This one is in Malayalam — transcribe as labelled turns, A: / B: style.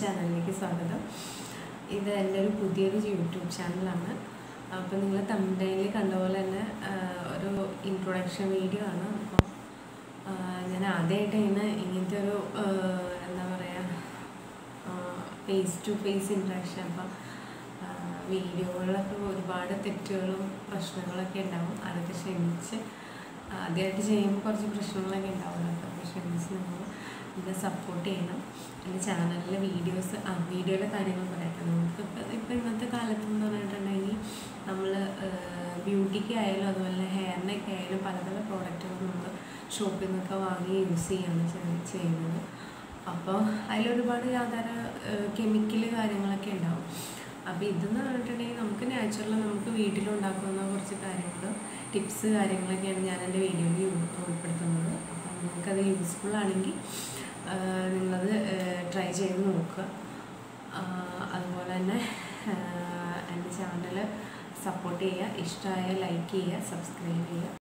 A: ചാനലിലേക്ക് സ്വാഗതം. ഇത് എന്റെ ഒരു പുതിയൊരു യൂട്യൂബ് ചാനലാണ്. അപ്പോൾ നിങ്ങൾ തമിഴ്നാട്ടിൽ കണ്ട പോലെ തന്നെ ഒരു ഇൻട്രൊഡക്ഷൻ വീഡിയോ ആണ്. അപ്പോൾ ഞാൻ ഞാൻ ആദ്യമായിട്ടാണ് ഇങ്ങനത്തെ ഒരു എന്താ പറയുക ഫേസ് ടു ഫേസ് ഇൻട്രാക്ഷൻ അപ്പം വീഡിയോകളിലൊക്കെ ഒരുപാട് തെറ്റുകളും പ്രശ്നങ്ങളൊക്കെ ഉണ്ടാവും. അതൊക്കെ ക്ഷമിച്ച് ആദ്യമായിട്ട് ചെയ്യുമ്പോൾ കുറച്ച് പ്രശ്നങ്ങളൊക്കെ ഉണ്ടാവും. അതൊക്കെ ക്ഷമിച്ച് നിങ്ങൾ എന്നെ സപ്പോർട്ട് ചെയ്യണം. എന്റെ ചാനലിലെ വീഡിയോസ് ആ വീഡിയോയുടെ കാര്യങ്ങൾ പറയട്ടെ നമുക്ക് ഇപ്പം ഇപ്പം ഇന്നത്തെ കാലത്ത് എന്ന് പറഞ്ഞിട്ടുണ്ടെങ്കിൽ നമ്മൾ ബ്യൂട്ടിക്ക് ആയാലും അതുപോലെ ഹെയറിനൊക്കെ ആയാലും പല പല പ്രോഡക്റ്റുകൾ നമ്മൾ ഷോപ്പിൽ നിന്നൊക്കെ വാങ്ങി യൂസ് ചെയ്യാണ് ചെയ്യ- ചെയ്യുന്നത്. അപ്പോൾ അതിലൊരുപാട് യാതൊരു കെമിക്കൽ കാര്യങ്ങളൊക്കെ ഉണ്ടാവും. അപ്പോൾ ഇതെന്ന് പറഞ്ഞിട്ടുണ്ടെങ്കിൽ നമുക്ക് നാച്ചുറൽ നമുക്ക് വീട്ടിലുണ്ടാക്കുന്ന കുറച്ച് കാര്യങ്ങൾ ടിപ്സ് കാര്യങ്ങളൊക്കെയാണ് ഞാൻ എന്റെ വീഡിയോയിൽ ഉൾപ്പെടുത്തുന്നത്. അപ്പോൾ നിങ്ങൾക്കത് യൂസ്ഫുൾ ആണെങ്കിൽ നിങ്ങളത് ട്രൈ ചെയ്ത് നോക്കുക. അതുപോലെ തന്നെ എന്റെ ചാനൽ സപ്പോർട്ട് ചെയ്യുക ഇഷ്ടമായ ലൈക്ക് ചെയ്യുക സബ്സ്ക്രൈബ് ചെയ്യുക.